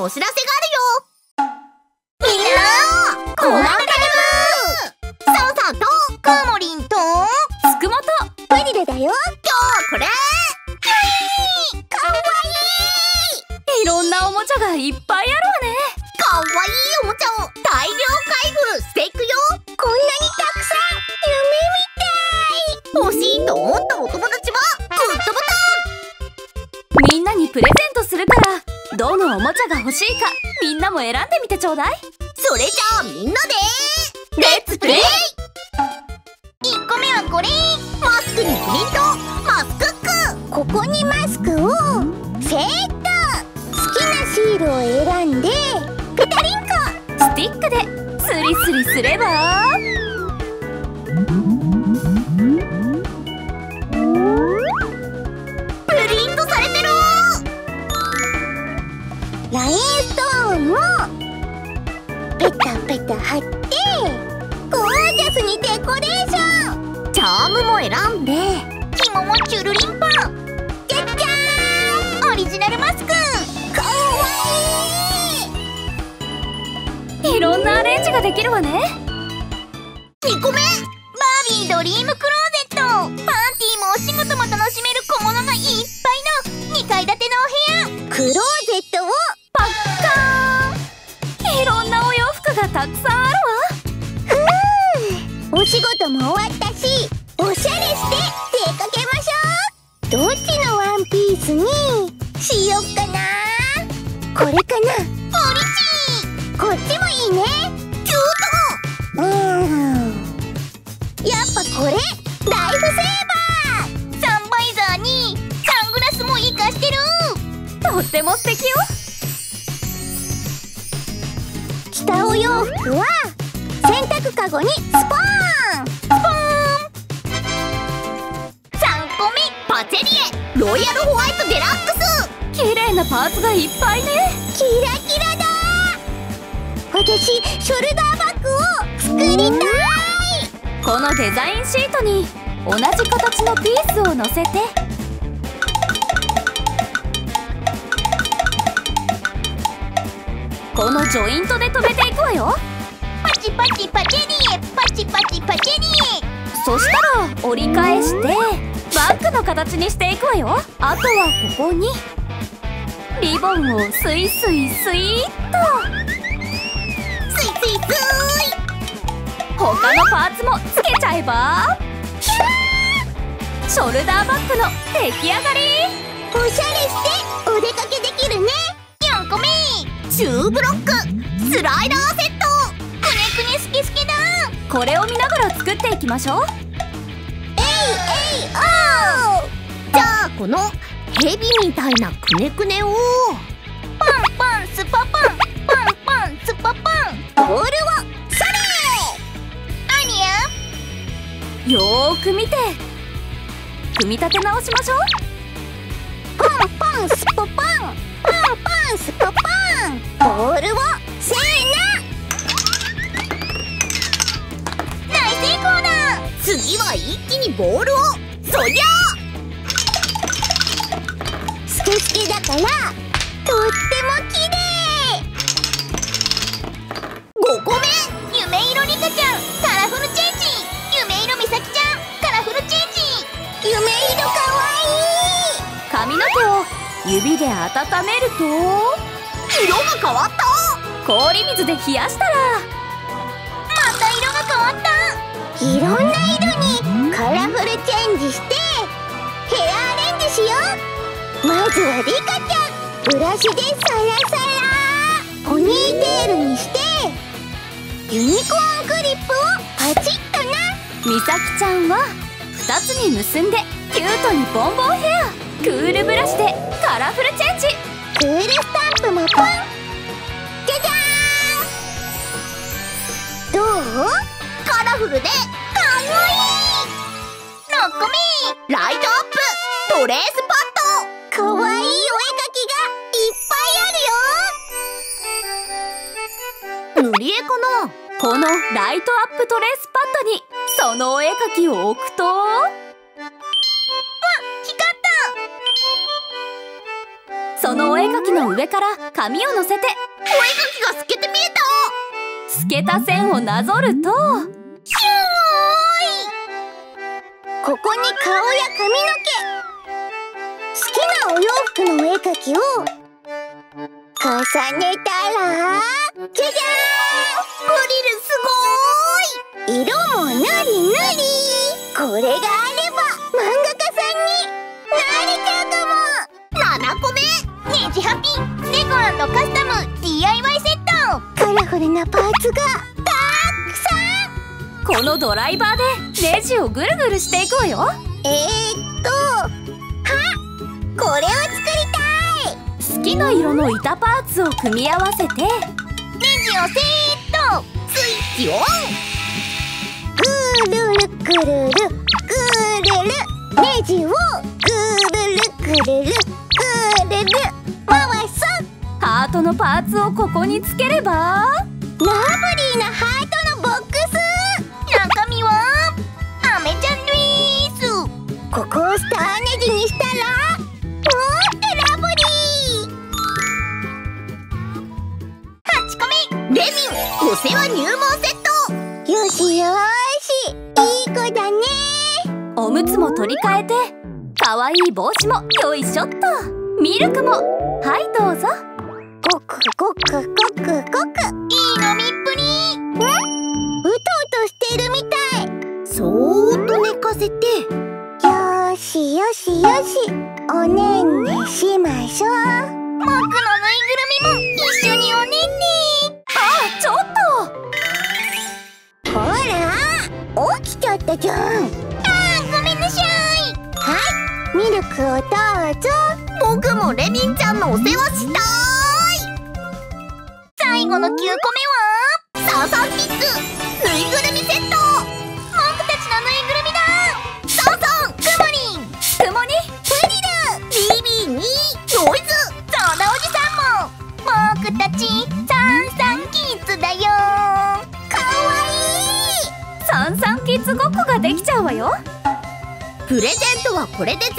のお知らせがあるよ。みんなコタイムサンサンとコウモリンとつくもと。バニラだよ。今日これ。はい。かわいい。いろんなおもちゃがいっぱいあるわね。かわいい欲しいかみんなも選んでみてちょうだい。それじゃあみんなでレッツプレイ。1個目はこれ。マスクにプリント。マスクック。ここにマスクをセット好きなシールを選んでペタリンコ。スティックでスリスリすればジができるわね。2個目バービードリームクローゼット。パーティーもお仕事も楽しめる小物がいっぱいの2階建てのお部屋。クローゼットをパッカー。ンいろんなお洋服がたくさんあるわ。お仕事も終わったしおしゃれして出かけましょう。どっちのワンピースにしよっかな。これかな。こっちもいいねこれライフセーバー。サンバイザーにサングラスも活かしてる。とっても素敵よ。着たお洋服は洗濯かごにスポーン。3個目パチェリエ。ロイヤルホワイトデラックス。綺麗なパーツがいっぱいね。キラキラだ。私ショルダーバッグを作りたい。このデザインシートに同じ形のピースを乗せて。このジョイントで留めていくわよ。パチパチパチェリエパチパチパチェリエ。そしたら折り返してバッグの形にしていくわよ。あとはここにリボンをスイスイスイーっと。スイスイスイ他のパーツもつけちゃえば。ショルダーバッグの出来上がり。おしゃれしてお出かけできるね。4個目チューブロック。スライダーセット。くねくねスケスケだ。これを見ながら作っていきましょう。えいえいおー。じゃあこのヘビみたいなくねくねを。パンパンスパく見て組み立て直しましょうパンパンスポパンパンパンスポパンボールをせ大成功だ次は一気にボールをそりゃスケスケだからとっても綺麗夢色かわ髪の毛を指で温めると色が変わった。氷水で冷やしたらまた色が変わった。いいいろんな色にカラフルチェンジしてヘアアレンジしよう。まずはリカちゃんブラシでサラサラ。ポニーテールにしてユニコーンクリップをパチッとな。みさきちゃんは2つに結んでキュートにボンボンヘア。クールブラシでカラフルチェンジ。クールスタンプもポン。じゃじゃーんどう？カラフルでかわいい。6個目ライトアップ。トレースパッかわいいお絵かきがいっぱいあるよ。ド塗り絵かな？このライトアップトレースパッドにそのお絵かきを置くとそそのお絵かきの上から紙を乗せてお絵かきが透けて見えた。透けた線をなぞるとすここに顔や髪の毛。好きなお洋服のお絵かきを重ねたらじゃじゃごいグリルすーん色もぬりぬり。これがネコカスタム DIY セット。カラフルなパーツがたくさん。このドライバーでネジをぐるぐるしていくわよ。えー、っとはこれを作りたい。好きな色の板パーツを組み合わせてネジをセット。スイッチオン。ぐるるぐるるぐるるネジをぐるるぐるるぐるるハートのパーツをここにつければ。ラブリーなハートのボックス。中身はアメちゃんですここをスターネジにしたらもっとラブ8個目レミンお世話入門セット。リーよしよしいい子だね。おむつも取り替えてかわいい帽子もよいしょっと。ミルクもはいどうぞごくごくごくごくいい飲みっぷりうとうとしてるみたいそーっと寝かせてよしよしよしおねんねしましょう僕のぬいぐるみも一緒におねんねあちょっとほら起きちゃったじゃんあごめんなさいはいミルクをどうぞ僕もレミンちゃんのお世話したい後の9個目はサーサーキッズぬいぐるみセット僕たちのぬいぐるみだサーサークモリンくもにフリルビビにノイズゾウダおじさんも僕たちサンサンキッズだよかわいいサンサンキッズごっこができちゃうわよプレゼントはこれで全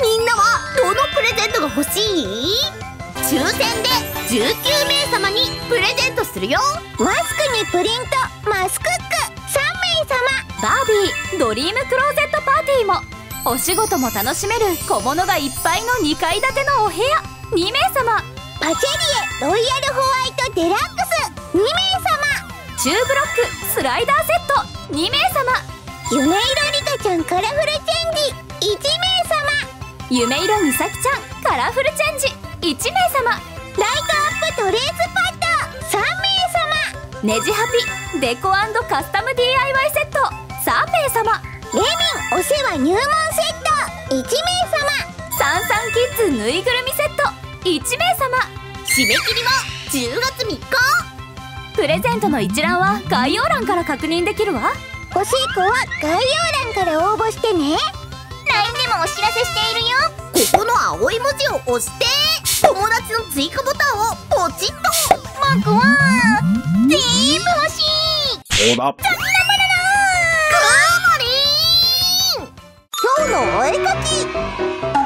部みんなはどのプレゼントが欲しい抽選で19名様にプレゼントするよ。マスクにプリントマスクック3名様。バービードリームクローゼットパーティーも。お仕事も楽しめる小物がいっぱいの2階建てのお部屋。2名様。パチェリエロイヤルホワイトデラックス。2名様。中ブロックスライダーセット。2名様。夢色リカちゃんカラフルチェンジ。1名様。夢色みさきちゃんカラフルチェンジ。1名様。ライトアップトレースパッド3名様。ネジハピデコカスタム DIY セット。3名様。レミンお世話入門セット。1名様。サンサンキッズぬいぐるみセット。1名様。締め切りは10月3日。プレゼントの一覧は概要欄から確認できるわ。欲しい子は概要欄から応募してね。LINE でもお知らせしているよ。ここの青い文字を押して友達の追加ボタンをポチッと。マークは全部欲しい。そうだ。なバナナーリン今日のお絵かき。